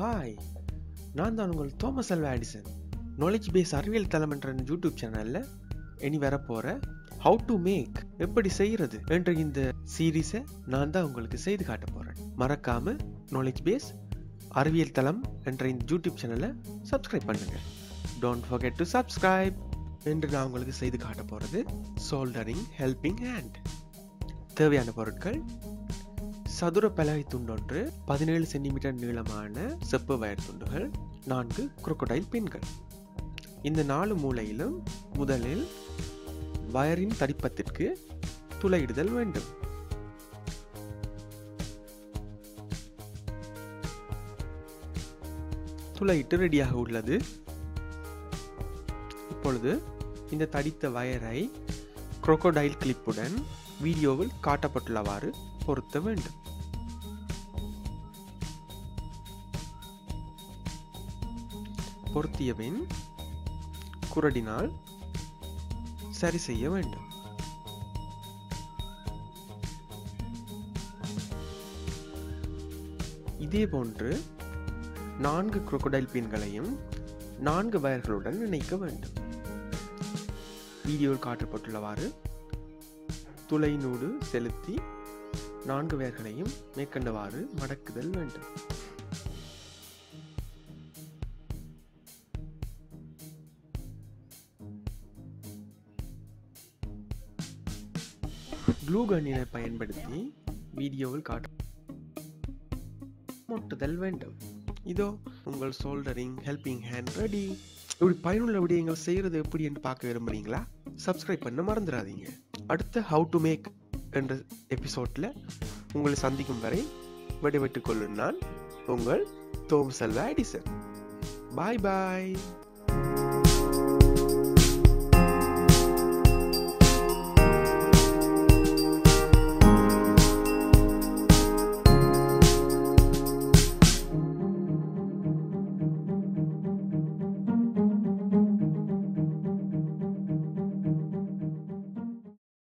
Hi நான் தான் உங்கள் Thomas Alva Edison knowledge base அறிவியல் தளம் என்ற யூடியூப் சேனலில் இனி வரப்போகிற ஹவு டு மேக் எப்படி செய்கிறது என்ற இந்த சீரீஸை நான் தான் உங்களுக்கு செய்து காட்ட போகிறேன் மறக்காமல் நாலேஜ் பேஸ் அறிவியல் தளம் என்ற இந்த யூடியூப் சேனலை சப்ஸ்கிரைப் பண்ணுங்க. டோன்ட் ஃபர்கெட் டு சப்ஸ்கிரைப் என்று நான் உங்களுக்கு செய்து காட்ட போகிறது சோல்டரிங் ஹெல்பிங் ஹேண்ட் தேவையான பொருட்கள் சதுர பலகை துண்டொன்று பதினேழு சென்டிமீட்டர் நீளமான செப்பு வயர் துண்டுகள் நான்கு குரோக்கடைல் பின்கள். இந்த நாலு மூலையிலும் முதலில் வயரின் தடிப்பத்திற்கு துளையிடுதல் வேண்டும். துளையிட்டு ரெடியாக உள்ளது. இப்பொழுது இந்த தடித்த வயரை குரோக்கோடைல் கிளிப்புடன் வீடியோவில் காட்டப்பட்டுள்ளவாறு பொருத்த வேண்டும். பொருத்திய பின் குரடினால் சரி செய்ய வேண்டும். இதே போன்று நான்கு குரோக்கடைல் பீன்களையும் நான்கு வயர்களுடன் இணைக்க வேண்டும். வீடியோவில் காட்டப்பட்டுள்ளவாறு துளைநூடு செலுத்தி நான்கு வேர்களையும் மேற்கண்டவாறு மடக்குதல் வேண்டும். க்ளூ பயன்படுத்தி வீடியோவில் காட்ட முட்டுதல் வேண்டும். இதோ உங்கள் சோல்டரிங் ஹெல்பிங் ஹேண்ட் ரெடி இப்படி பயனுள்ள விடயங்கள் செய்கிறது எப்படி என்று பார்க்க விரும்புறீங்களா? சப்ஸ்கிரைப் பண்ண மறந்துடாதீங்க அடுத்த ஹவு டு மேக் என்ற எபிசோட்ல உங்களை சந்திக்கும் வரை விடைபெற்றுக் கொள்ளும் நான் உங்கள் தோம் செல்வா எடிசன் பாய் பாய்